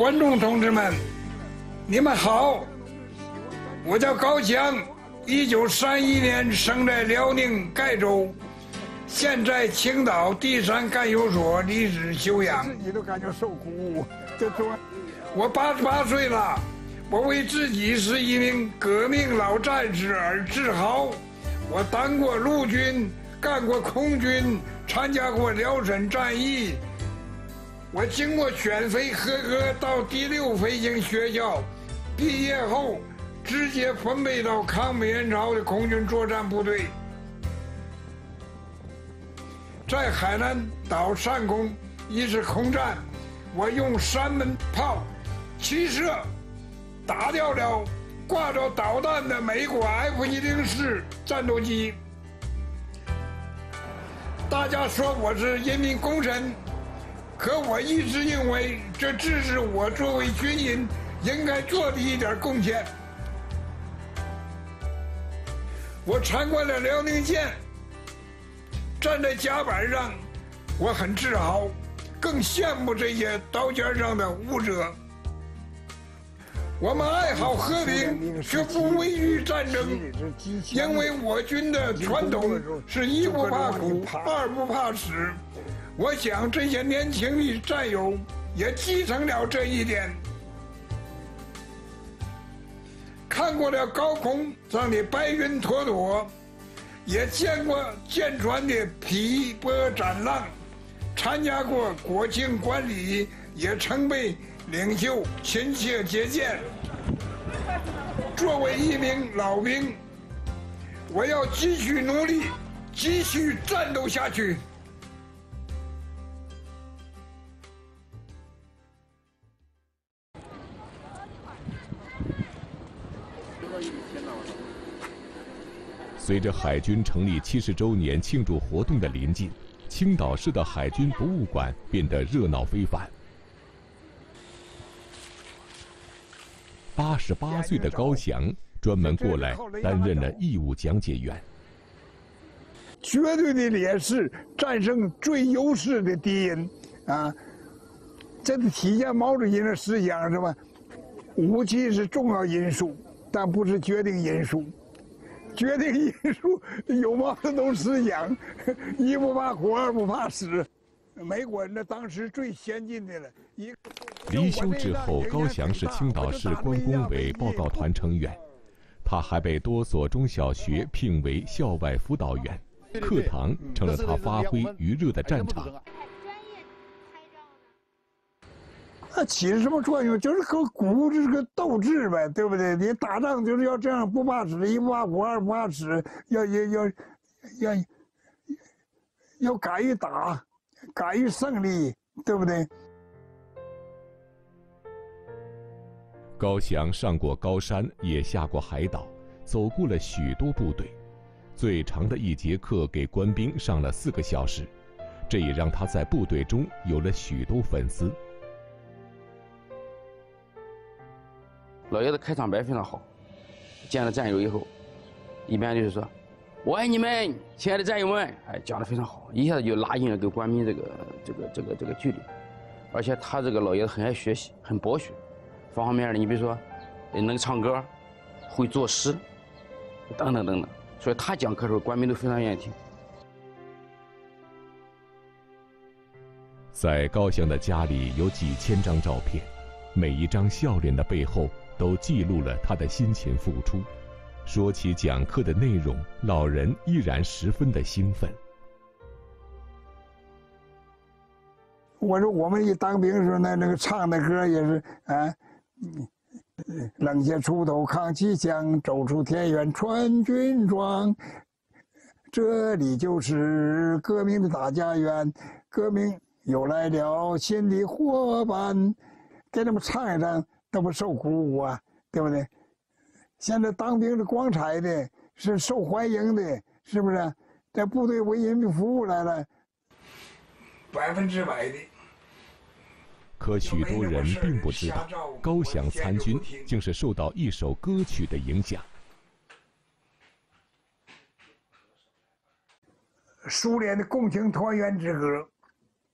观众同志们，你们好！我叫高翔，一九三一年生在辽宁盖州，现在青岛第三干休所离职休养。自己都感觉受鼓舞，这多。我八十八岁了，我为自己是一名革命老战士而自豪。我当过陆军，干过空军，参加过辽沈战役。我经过选飞合格到第六飞行学校，毕业后直接分配到抗美援朝的空军作战部队，在海南岛上空一次空战，我用三门炮齐射，打掉了挂着导弹的美国 F 一零四战斗机。大家说我是人民功臣。可我一直认为，这只是我作为军人应该做的一点贡献。我参观了辽宁舰，站在甲板上，我很自豪，更羡慕这些刀尖上的武者。我们爱好和平，却不畏惧战争，因为我军的传统是一不怕苦，二不怕死。我想这些年轻的战友也继承了这一点。看过了高空上的白云朵朵，也见过舰船的劈波斩浪，参加过国庆观礼，也曾被领袖亲切接见。作为一名老兵，我要继续努力，继续战斗下去。随着海军成立七十周年庆祝活动的临近，青岛市的海军博物馆变得热闹非凡。八十八岁的高翔专门过来担任了义务讲解员。绝对的劣势战胜最优势的敌人，啊，这是体现毛主席的思想是吧？武器是重要因素，但不是决定因素。决定因素有毛泽东思想，一不怕苦，二不怕死。美国人那当时最先进的了。一离休之后，高翔是青岛市关工委报告团成员，他还被多所中小学聘为校外辅导员，课堂成了他发挥余热的战场。那起什么作用？就是个骨，这个斗志呗，对不对？你打仗就是要这样，不怕死，一不怕苦，二不怕死，要要要要要敢于打，敢于胜利，对不对？高翔上过高山，也下过海岛，走过了许多部队，最长的一节课给官兵上了四个小时，这也让他在部队中有了许多粉丝。老爷子开场白非常好，见了战友以后，一般就是说：“我爱你们，亲爱的战友们。”哎，讲的非常好，一下子就拉近了跟官兵这个这个这个这个距离。而且他这个老爷子很爱学习，很博学，方方面面的。你比如说，能唱歌，会作诗，等等等等。所以他讲课的时候，官兵都非常愿意听。在高翔的家里有几千张照片，每一张笑脸的背后。都记录了他的辛勤付出。说起讲课的内容，老人依然十分的兴奋。我说我们一当兵时候，那那个唱的歌也是啊，冷血出头扛起枪，走出田园穿军装。这里就是革命的大家园，革命又来了新的伙伴，给他们唱一唱。那不受鼓舞啊，对不对？现在当兵是光彩的，是受欢迎的，是不是？在部队为人民服务来了，百分之百的。可许多人并不知道，高翔参军竟是受到一首歌曲的影响。苏联的《共青团员之歌》，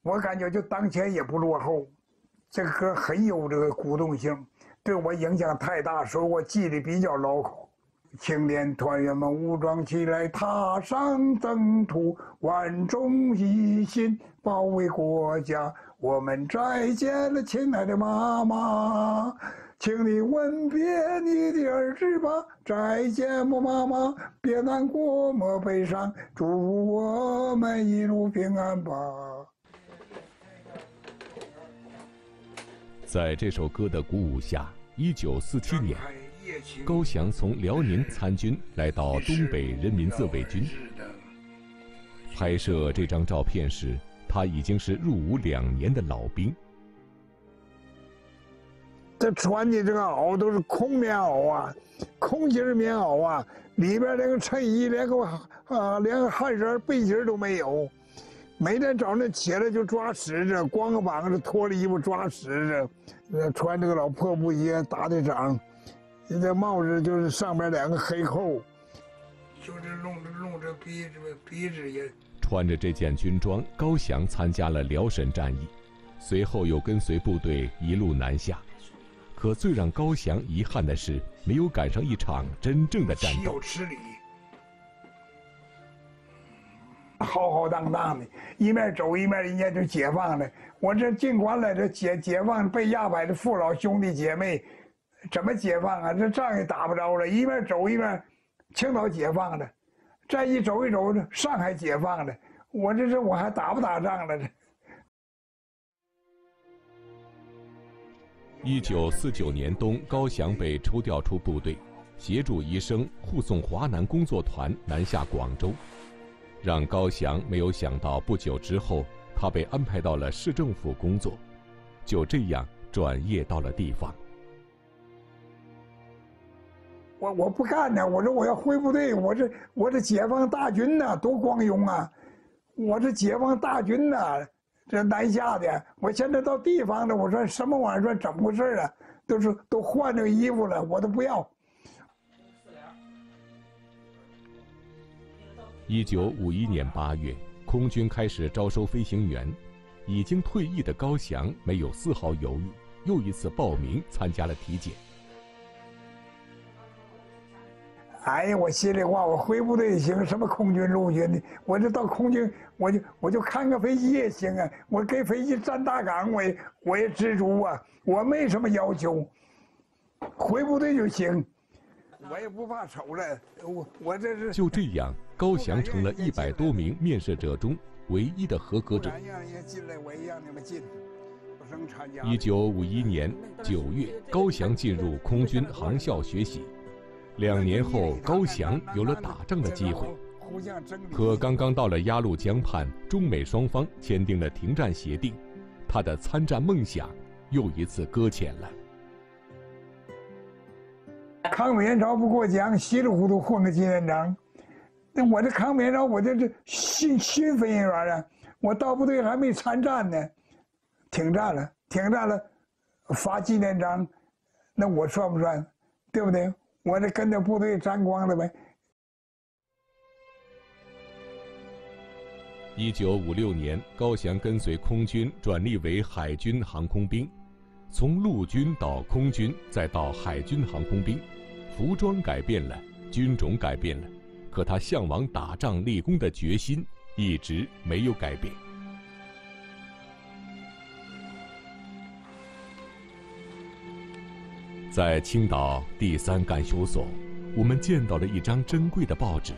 我感觉就当前也不落后。这个歌很有这个鼓动性，对我影响太大，所以我记得比较牢口。青年团员们武装起来，踏上征途，万众一心保卫国家。我们再见了，亲爱的妈妈，请你吻别你的儿子吧。再见，我妈妈，别难过，莫悲伤，祝福我们一路平安吧。在这首歌的鼓舞下，一九四七年。高翔从辽宁参军来到东北人民自卫军。拍摄这张照片时，他已经是入伍两年的老兵。这穿的这个袄都是空棉袄啊，空心棉袄啊，里边连个衬衣、连个啊、连个汗衫、背心都没有。每天早上起来就抓屎子，光个膀子脱了衣服抓屎子，呃，穿这个老破布鞋，打的掌。这帽子就是上边两个黑扣，就是弄着弄着鼻子鼻子也。穿着这件军装，高翔参加了辽沈战役，随后又跟随部队一路南下。可最让高翔遗憾的是，没有赶上一场真正的战斗。浩浩荡荡的，一面走一面人家就解放了。我这尽管了，这解解放被压迫的父老兄弟姐妹。怎么解放啊？这仗也打不着了，一面走一面，青岛解放了，再一走一走，上海解放了。我这是我还打不打仗了？这。一九四九年冬，高翔被抽调出部队，协助医生护送华南工作团南下广州。让高翔没有想到，不久之后，他被安排到了市政府工作，就这样转业到了地方。我我不干呢！我说我要回部队，我这我这解放大军呢，多光荣啊！我这解放大军呢，这南下的，我现在到地方了，我说什么玩意儿？说怎么回事啊？都是都换这个衣服了，我都不要。一九五一年八月，空军开始招收飞行员，已经退役的高翔没有丝毫犹豫，又一次报名参加了体检。哎呀，我心里话，我回部队也行，什么空军、陆军的，我就到空军，我就我就看个飞机也行啊。我给飞机站大岗，我也我也知足啊。我没什么要求，回部队就行，我也不怕丑了。我我这是就这样，高翔成了一百多名面试者中唯一的合格者。一九五一年九月，高翔进入空军航校学习。两年后，高翔有了打仗的机会，可刚刚到了鸭绿江畔，中美双方签订了停战协定，他的参战梦想又一次搁浅了。抗美援朝不过江，稀里糊涂混个金连长，那我这抗美援朝，我这这新新飞行员啊！我到部队还没参战呢，停战了，停战了，发纪念章，那我算不算？对不对？我这跟着部队沾光了呗。一九五六年，高翔跟随空军转隶为海军航空兵，从陆军到空军，再到海军航空兵，服装改变了，军种改变了，可他向往打仗立功的决心一直没有改变。在青岛第三干休所，我们见到了一张珍贵的报纸，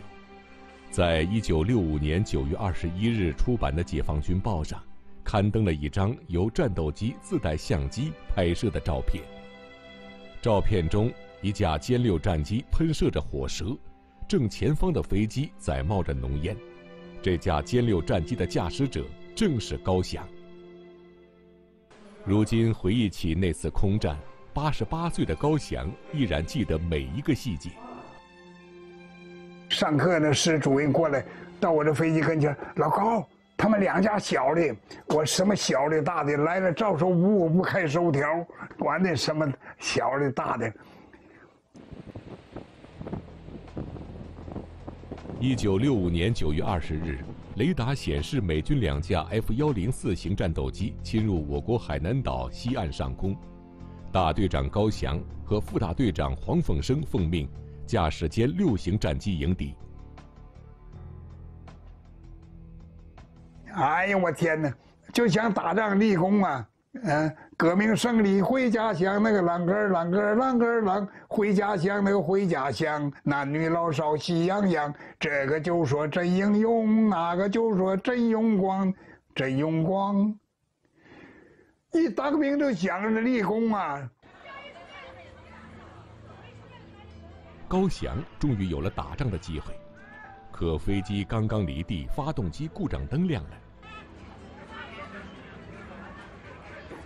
在一九六五年九月二十一日出版的《解放军报》上，刊登了一张由战斗机自带相机拍摄的照片。照片中，一架歼六战机喷射着火舌，正前方的飞机在冒着浓烟。这架歼六战机的驾驶者正是高翔。如今回忆起那次空战。八十八岁的高翔依然记得每一个细节。上课呢，师主任过来到我这飞机跟前，老高，他们两架小的，我什么小的大的来了，照收不不开收条，管那什么小的大的。一九六五年九月二十日，雷达显示美军两架 F 幺零四型战斗机侵入我国海南岛西岸上空。大队长高翔和副大队长黄凤生奉命驾驶歼六型战机迎敌。哎呀，我天哪！就想打仗立功啊，嗯，革命胜利回家乡，那个啷个啷个啷个啷，回家乡那个回家乡，男女老少喜洋洋。这个就说真英勇，那个就说真勇光，真勇光。一当兵就想着立功啊！高翔终于有了打仗的机会，可飞机刚刚离地，发动机故障灯亮了。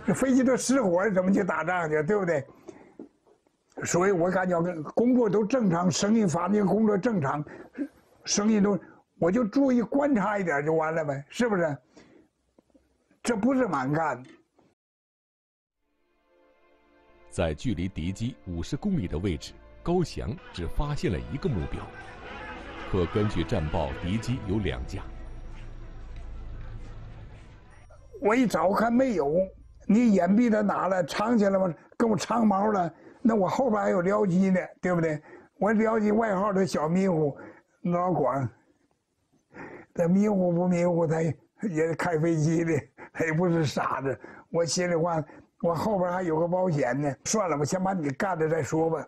这飞机都失火，怎么去打仗去？对不对？所以我感觉工作都正常，生意发明工作正常，生意都，我就注意观察一点就完了呗，是不是？这不是蛮干。在距离敌机五十公里的位置，高翔只发现了一个目标，可根据战报，敌机有两架。我一找看没有。你眼皮子拿了，藏起来吗？够长毛了，那我后边还有僚机呢，对不对？我僚机外号叫小迷糊，老广。他迷糊不迷糊？他也是开飞机的，他也不是傻子。我心里话，我后边还有个保险呢。算了，我先把你干了再说吧。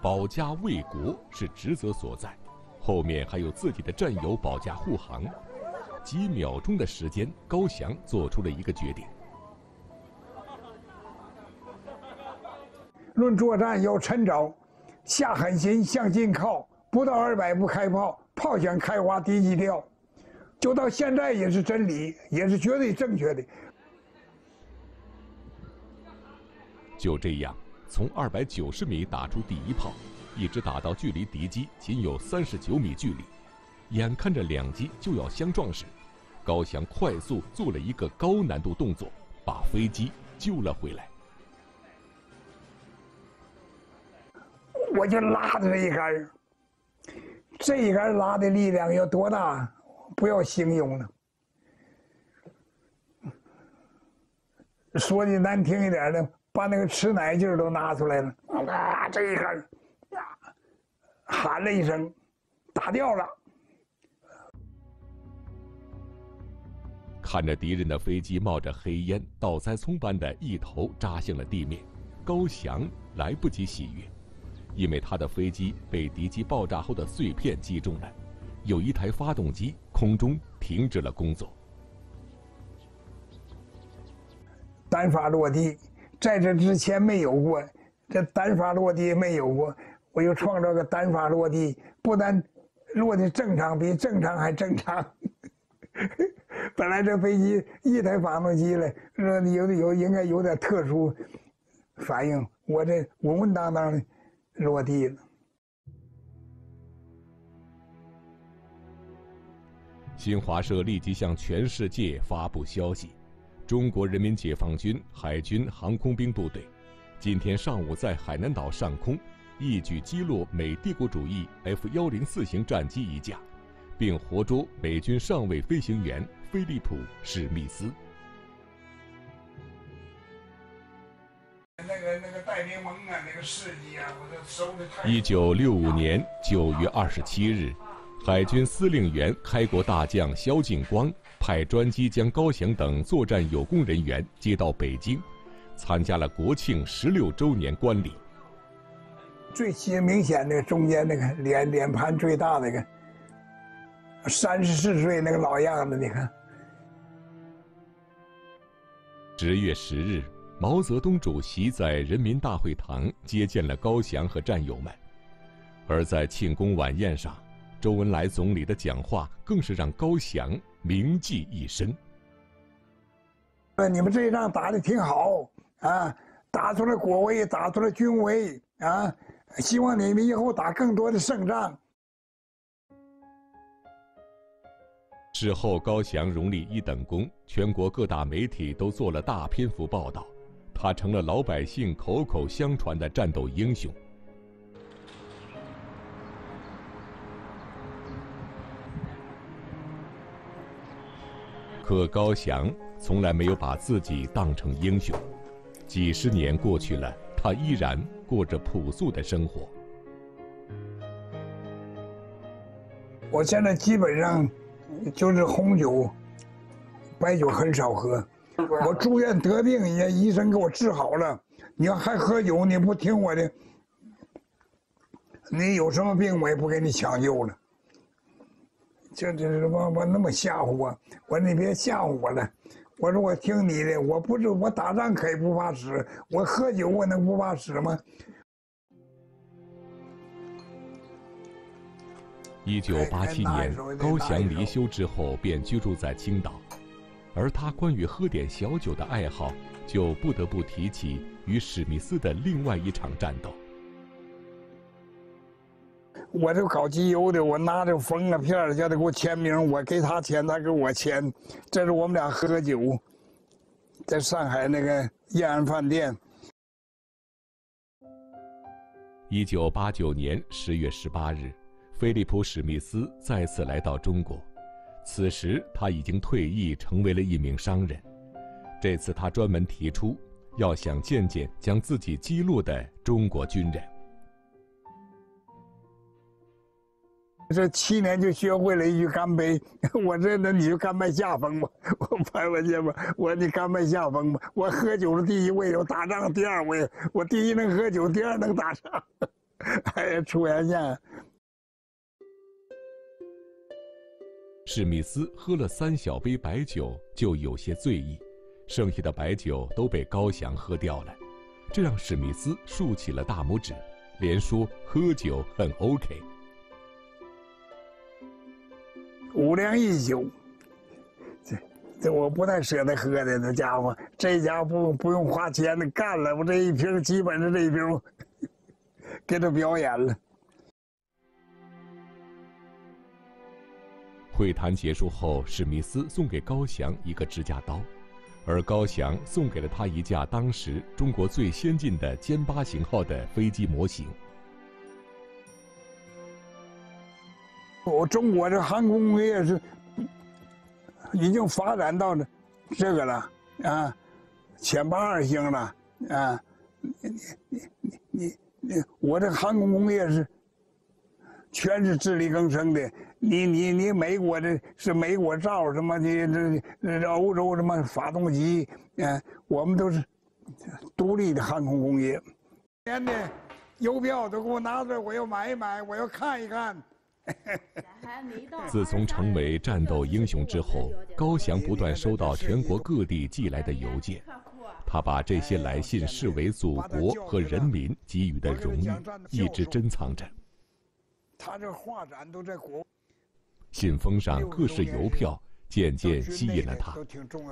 保家卫国是职责所在，后面还有自己的战友保驾护航。几秒钟的时间，高翔做出了一个决定。论作战要趁早，下狠心向近靠，不到二百步开炮，炮响开花敌机掉。就到现在也是真理，也是绝对正确的。就这样，从二百九十米打出第一炮，一直打到距离敌机仅有三十九米距离。眼看着两机就要相撞时，高翔快速做了一个高难度动作，把飞机救了回来。我就拉着这一杆这一杆拉的力量有多大？不要形容了。说的难听一点的，把那个吃奶劲儿都拿出来了。啊，这一杆呀喊了一声，打掉了。看着敌人的飞机冒着黑烟，倒栽葱般的一头扎向了地面，高翔来不及喜悦，因为他的飞机被敌机爆炸后的碎片击中了，有一台发动机空中停止了工作。单发落地，在这之前没有过，这单发落地没有过，我又创造个单发落地，不但落地正常，比正常还正常。本来这飞机一台发动机嘞，说有的有应该有点特殊反应，我这稳稳当当的落地了。新华社立即向全世界发布消息：中国人民解放军海军航空兵部队今天上午在海南岛上空一举击落美帝国主义 F 幺零四型战机一架，并活捉美军上尉飞行员。菲利普·史密斯。那个那个戴蒙啊，那个事迹啊，我都收的太。一九六五年九月二十七日，海军司令员、开国大将萧劲光派专机将高翔等作战有功人员接到北京，参加了国庆十六周年观礼。最其明显的中间那个脸脸盘最大那个，三十四岁那个老样子，你看。十月十日，毛泽东主席在人民大会堂接见了高翔和战友们，而在庆功晚宴上，周恩来总理的讲话更是让高翔铭记一生。你们这一仗打的挺好啊，打出了国威，打出了军威啊！希望你们以后打更多的胜仗。事后高翔荣立一等功全国各大媒体都做了大篇幅报道他成了老百姓口口相传的战斗英雄。可高翔从来没有把自己当成英雄几十年过去了他依然过着朴素的生活。我现在基本上就是红酒、白酒很少喝。我住院得病，也医生给我治好了。你要还喝酒，你不听我的，你有什么病我也不给你抢救了。这这什么我那么吓唬我？我说你别吓唬我了。我说我听你的，我不是我打仗可以不怕死，我喝酒我能不怕死吗？一九八七年，高翔离休之后便居住在青岛，而他关于喝点小酒的爱好，就不得不提起与史密斯的另外一场战斗。我这搞机油的，我拿着封个片叫他给我签名，我给他签，他给我签。这是我们俩喝酒，在上海那个燕安饭店。一九八九年十月十八日，菲利普·史密斯再次来到中国，此时他已经退役，成为了一名商人。这次他专门提出，要想见见将自己击落的中国军人。这七年就学会了一句干杯，我这那你就甘拜下风吧。我拍我肩膀，我说你甘拜下风吧。我喝酒是第一位，我打仗第二位。我第一能喝酒，第二能打仗。哎呀，出言见。史密斯喝了三小杯白酒，就有些醉意，剩下的白酒都被高翔喝掉了，这让史密斯竖起了大拇指，连说喝酒很 OK。五粮液酒，这这我不太舍得喝的，那家伙，这家伙不不用花钱的干了，我这一瓶基本上这一瓶，给他表演了。会谈结束后，史密斯送给高翔一个指甲刀，而高翔送给了他一架当时中国最先进的歼八型号的飞机模型。我中国这航空工业是已经发展到这这个了啊，歼八二型了啊，你你你你你，我这航空工业是全是自力更生的。你你你，美国的是美国造什么的，这这欧洲什么发动机，嗯，我们都是独立的航空工业。年的邮票都给我拿出来，我要买一买，我要看一看。自从成为战斗英雄之后，高翔不断收到全国各地寄来的邮件，他把这些来信视为祖国和人民给予的荣誉，一直珍藏着。他这画展都在国。信封上各式邮票渐渐吸引了他，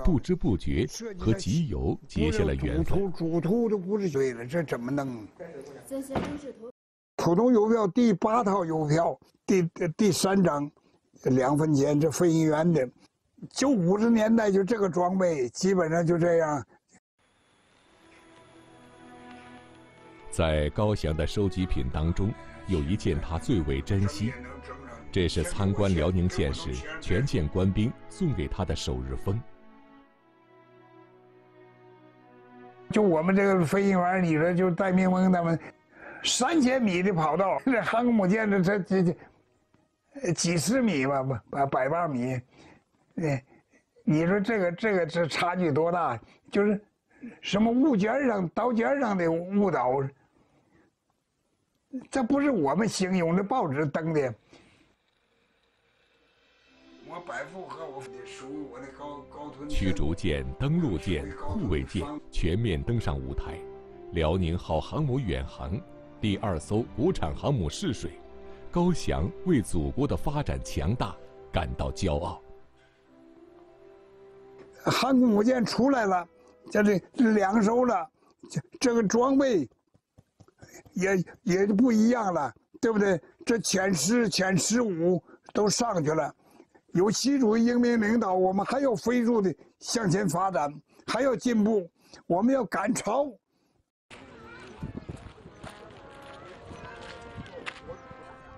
不知不觉和集邮结下了缘分。主图都不是对了，这怎么弄？这些都是普通邮票第八套邮票，第第三张，两分钱，这飞行员的。就五十年代就这个装备，基本上就这样。在高翔的收集品当中，有一件他最为珍惜，这是参观辽宁舰时全舰官兵送给他的首日封。就我们这个飞行员里头，就戴明峰他们。三千米的跑道，这航空母舰这这这这几十米吧，不百百八米，哎，你说这个这个这差距多大？就是什么物件上刀尖上的误导，这不是我们形容的报纸登的。我百富和我的书，我的高高屯驱逐舰、登陆舰、护卫舰全面登上舞台，辽宁号航母远航。第二艘国产航母试水，高翔为祖国的发展强大感到骄傲。航空母舰出来了，这里两艘了，这这个装备也也就不一样了，对不对？这前十、前十五都上去了，有习主席英明领导，我们还要飞速的向前发展，还要进步，我们要赶超。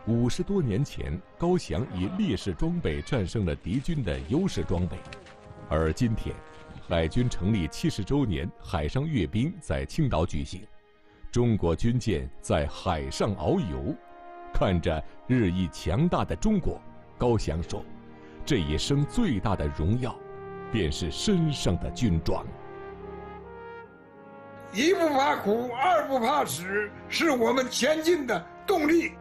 五十多年前，高翔以劣势装备战胜了敌军的优势装备。而今天，海军成立七十周年海上阅兵在青岛举行，中国军舰在海上遨游，看着日益强大的中国，高翔说：“这一生最大的荣耀，便是身上的军装。一不怕苦，二不怕死，是我们前进的动力。”